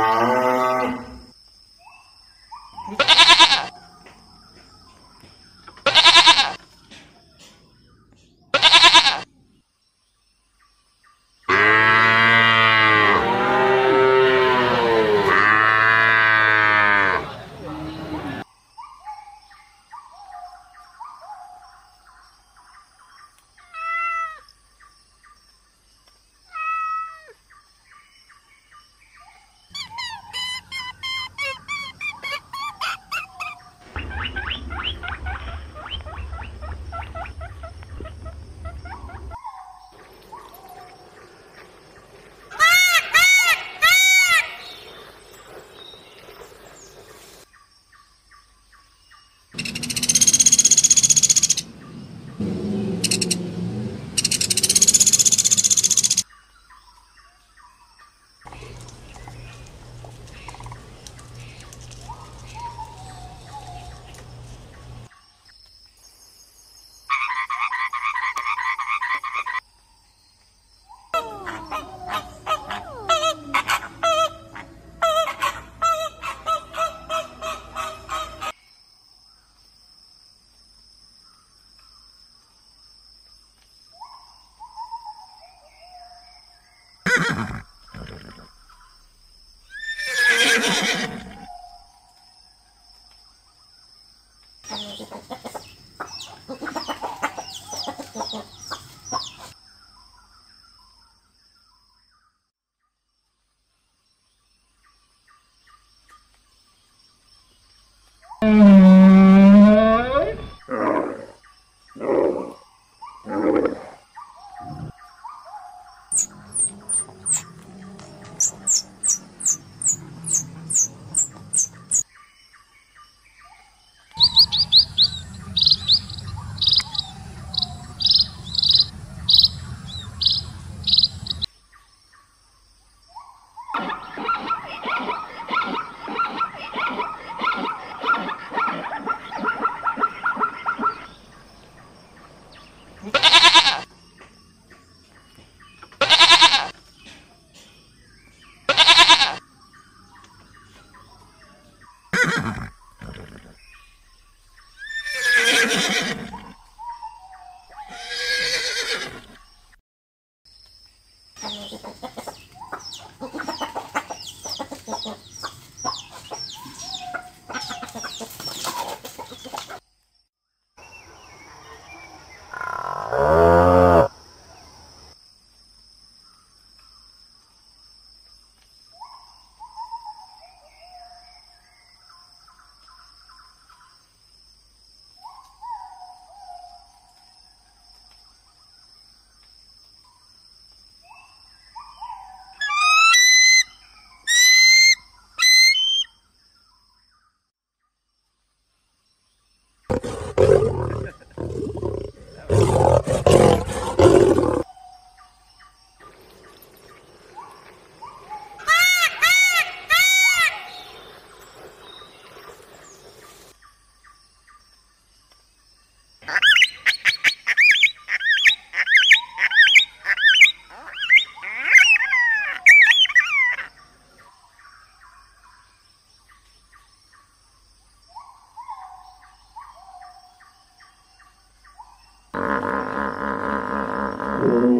Ah. Ha ha ha! Mm-hmm.